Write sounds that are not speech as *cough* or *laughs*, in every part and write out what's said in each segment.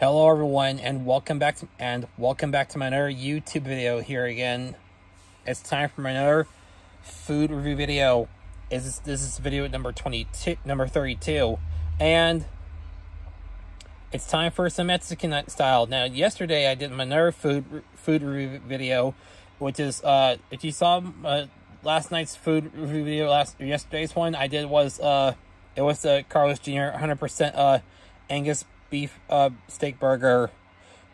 Hello everyone and welcome back to, and welcome back to my another YouTube video here again. It's time for my another food review video. Is this, this is video number 22 number 32 and it's time for some Mexican style. Now yesterday I did my another food food review video which is uh if you saw uh, last night's food review video last yesterday's one I did was uh it was the Carl's Jr. 100% uh Angus beef uh, steak burger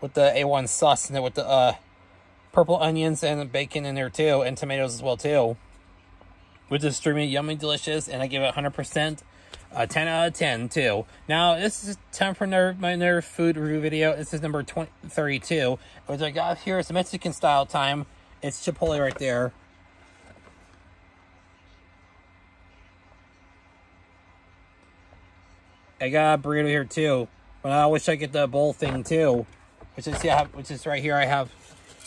with the A1 sauce in it with the uh, purple onions and bacon in there too, and tomatoes as well too. Which is extremely yummy, delicious, and I give it 100%, uh, 10 out of 10 too. Now, this is time for my another food review video. This is number 20, 32. What I got here is Mexican style time. It's Chipotle right there. I got a burrito here too. But I wish I get the bowl thing too. Which is yeah, which is right here. I have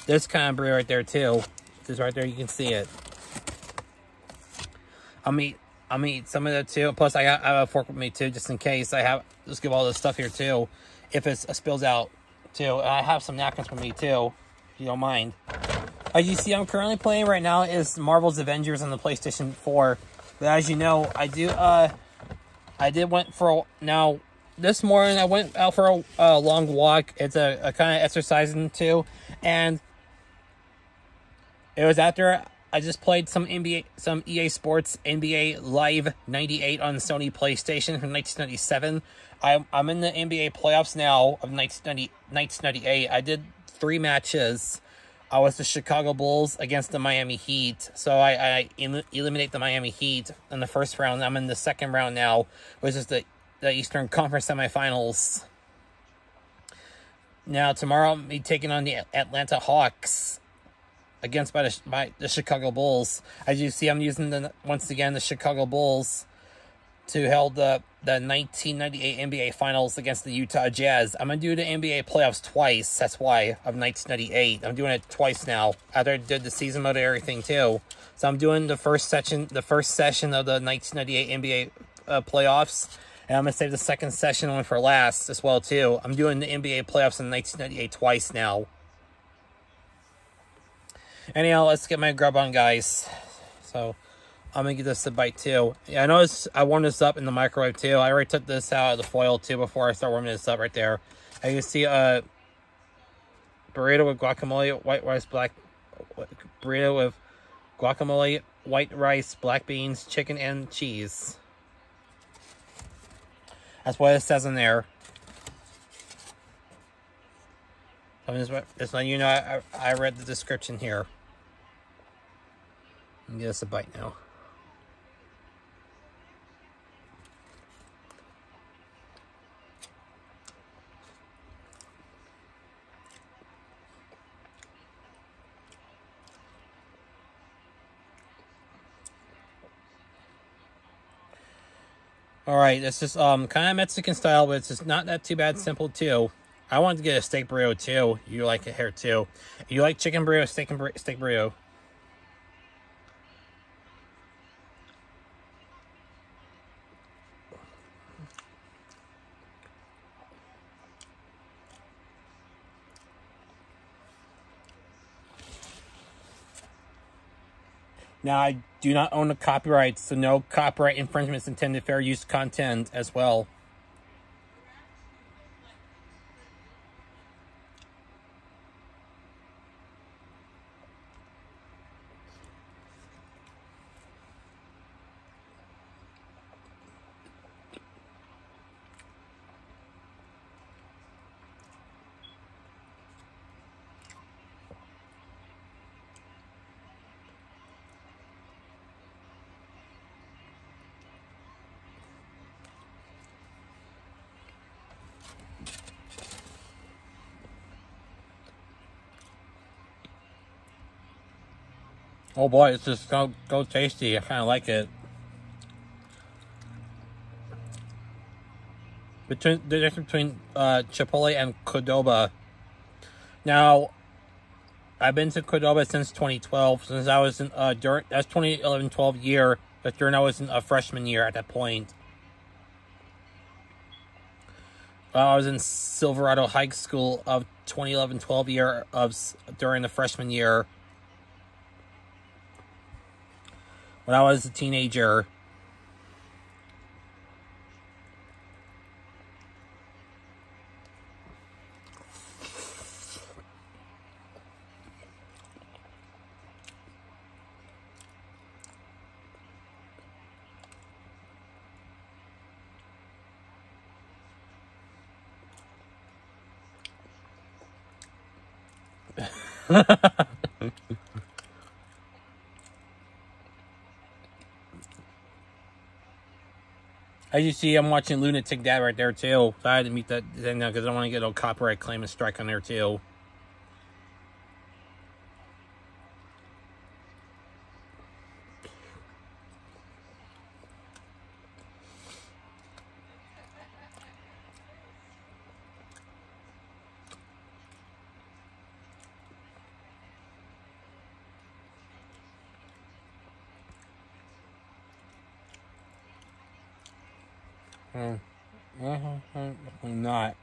this kind of burrito right there too. This is right there. You can see it. I'll eat. I'll eat some of that too. Plus, I got I have a fork with me too, just in case. I have just give all this stuff here too, if it spills out too. And I have some napkins with me too, if you don't mind. As you see, I'm currently playing right now is Marvel's Avengers on the PlayStation 4. But as you know, I do uh, I did went for now this morning I went out for a, a long walk. It's a, a kind of exercising too, and it was after I just played some NBA, some EA Sports NBA Live 98 on Sony PlayStation from 1997. I'm, I'm in the NBA playoffs now of 1998. I did three matches. I was the Chicago Bulls against the Miami Heat. So I, I eliminate the Miami Heat in the first round. I'm in the second round now, which is the the Eastern Conference semifinals. Now tomorrow I'll be taking on the Atlanta Hawks against by the, by the Chicago Bulls. As you see, I'm using the once again the Chicago Bulls to hold the the 1998 NBA Finals against the Utah Jazz. I'm gonna do the NBA playoffs twice. That's why of 1998. I'm doing it twice now. After I did the season mode and everything too. So I'm doing the first session, the first session of the 1998 NBA uh, playoffs and I'm going to save the second session one for last as well, too. I'm doing the NBA playoffs in 1998 twice now. Anyhow, let's get my grub on, guys. So, I'm going to give this a bite, too. Yeah, I noticed I warmed this up in the microwave, too. I already took this out of the foil, too, before I start warming this up right there. And you see a uh, burrito with guacamole, white rice, black... Burrito with guacamole, white rice, black beans, chicken, and cheese. That's what it says in there. I'm just, just letting you know I, I read the description here. Give us a bite now. All right, this is um kind of Mexican style, but it's just not that too bad. Simple too. I wanted to get a steak burrito too. You like it here too. You like chicken burrito, steak and steak burrito. Now, I do not own the copyrights, so no copyright infringements intended fair use content as well. Oh boy, it's just so, so tasty. I kind of like it. Between the difference between uh, Chipotle and Qdoba. Now, I've been to Qdoba since 2012. Since I was in uh, during that's 2011-12 year. But during I was in a freshman year at that point. while I was in Silverado High School of 2011-12 year of during the freshman year. When I was a teenager. *laughs* As you see, I'm watching Lunatic Dad right there too. So I had to meet that thing now because I don't want to get a copyright claim and strike on there too. I'm not.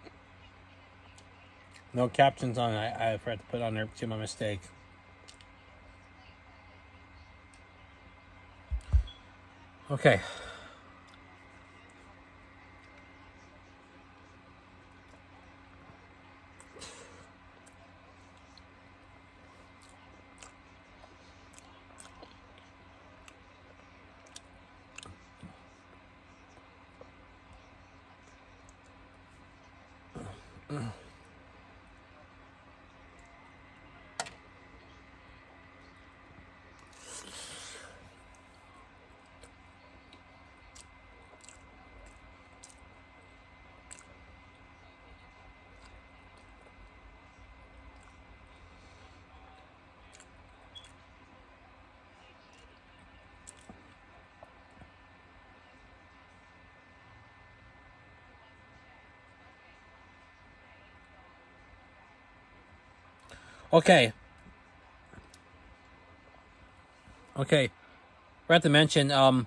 No captions on. I, I forgot to put on there to my mistake. Okay. Mm-hmm. Okay. Okay. Forgot to mention, um,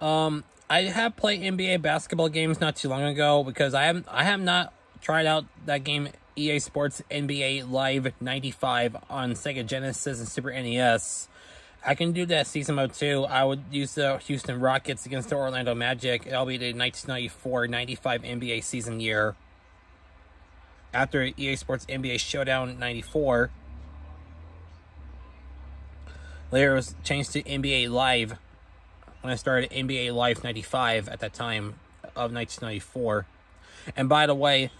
um, I have played NBA basketball games not too long ago because I haven't, I have not tried out that game EA Sports NBA Live 95 on Sega Genesis and Super NES. I can do that season mode too. I would use the Houston Rockets against the Orlando Magic. It'll be the 1994-95 NBA season year after EA Sports NBA Showdown 94. Later it was changed to NBA Live when I started NBA Live 95 at that time of 1994. And by the way,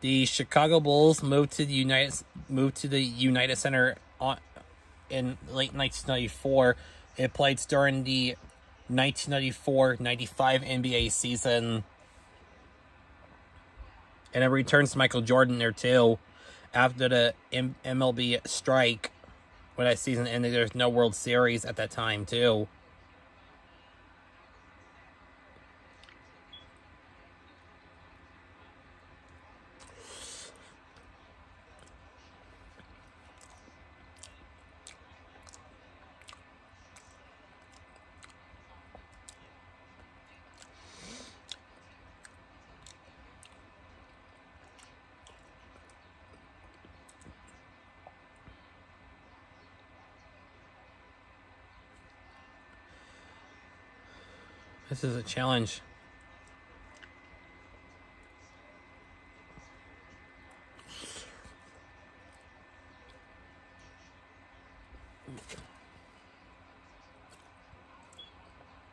the Chicago Bulls moved to the United moved to the United Center on, in late 1994. It played during the 1994-95 NBA season and it returns to Michael Jordan there too after the M- MLB strike when that season ended. There's no World Series at that time too. This is a challenge.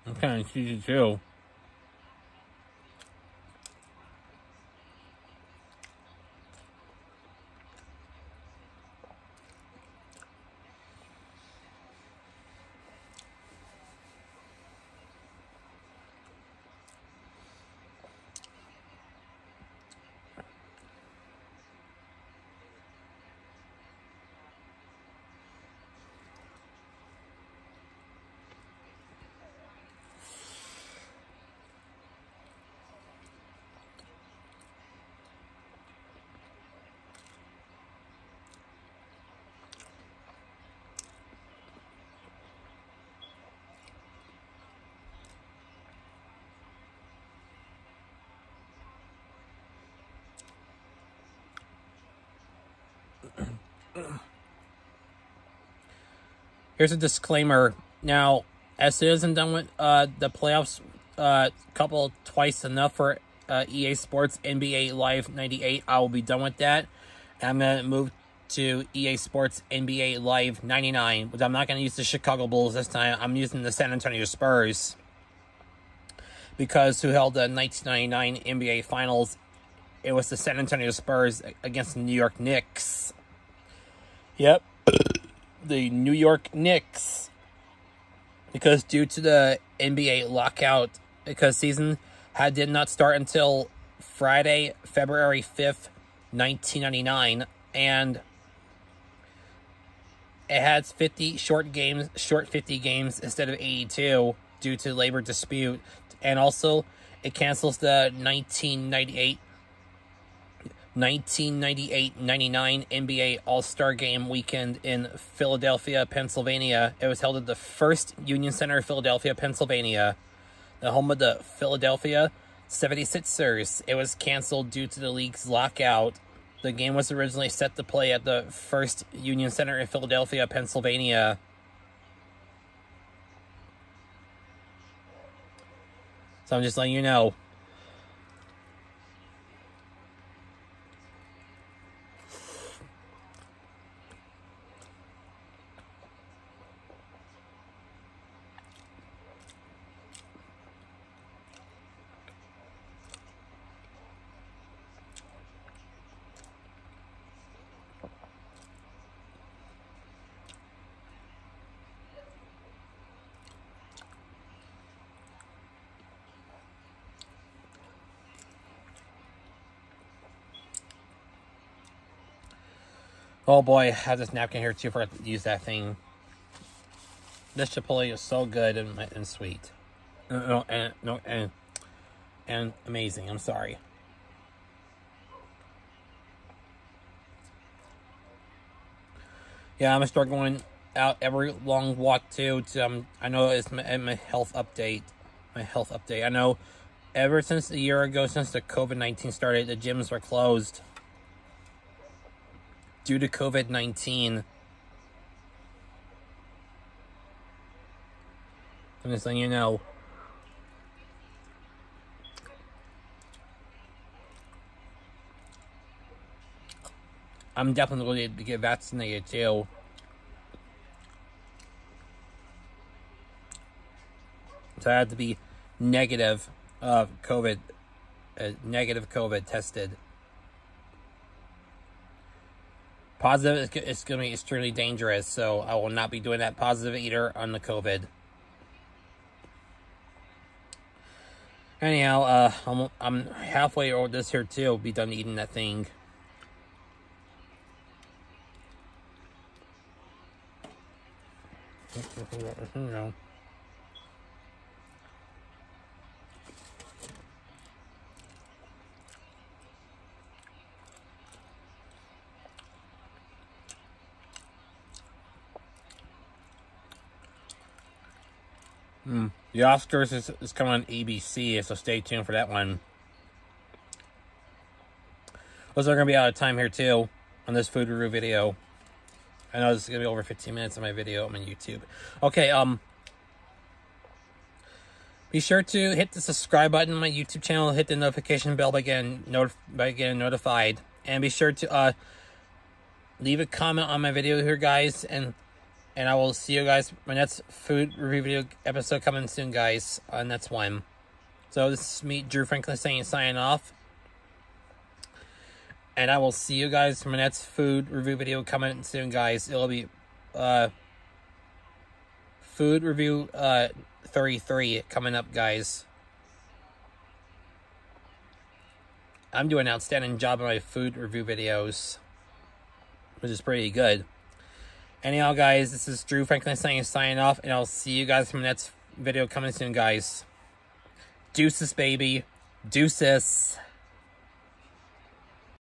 I'm kind of cheesy too. Here's a disclaimer. Now, as as I'm done with uh, the playoffs, uh, couple twice enough for uh, EA Sports NBA Live 98, I will be done with that. I'm gonna move to EA Sports NBA Live 99, but I'm not gonna use the Chicago Bulls this time. I'm using the San Antonio Spurs because who held the 1999 NBA Finals? It was the San Antonio Spurs against the New York Knicks. Yep, the New York Knicks. Because due to the NBA lockout, because season had did not start until Friday, February 5th, 1999, and it has 50 short games, short 50 games instead of 82 due to labor dispute, and also it cancels the 1998 1998-99 NBA All-Star Game weekend in Philadelphia, Pennsylvania. It was held at the First Union Center, of Philadelphia, Pennsylvania, the home of the Philadelphia 76ers. It was canceled due to the league's lockout. The game was originally set to play at the First Union Center in Philadelphia, Pennsylvania. So I'm just letting you know. Oh boy, I have this napkin here too for to use that thing. This Chipotle is so good and, and sweet. No, and, no, and, and amazing. I'm sorry. Yeah, I'm gonna start going out every long walk too. To, um, I know it's my, my health update. My health update. I know ever since a year ago, since the COVID 19 started, the gyms were closed due to COVID 19. I'm just letting you know. I'm definitely going to get vaccinated too. So I had to be negative of COVID, uh, negative COVID tested. Positive, it's going to be extremely dangerous, so I will not be doing that positive eater on the COVID. Anyhow, uh, I'm, I'm halfway over this here too. I'll be done eating that thing. *laughs* The Oscars is, is coming on ABC, so stay tuned for that one. Also, going to be out of time here, too, on this food review video. I know this is going to be over 15 minutes of my video on my YouTube. Okay, um... Be sure to hit the subscribe button on my YouTube channel, hit the notification bell by getting, by getting notified. And be sure to uh, leave a comment on my video here, guys, and and I will see you guys my next food review video episode coming soon, guys. On that's one. So this is me, Drew Franklin, saying signing off. And I will see you guys for my next food review video coming soon, guys. It'll be uh food review uh 33 coming up, guys. I'm doing an outstanding job on my food review videos, which is pretty good. Anyhow, guys, this is Drew Franklin signing off, and I'll see you guys from the next video coming soon, guys. Deuces, baby. Deuces.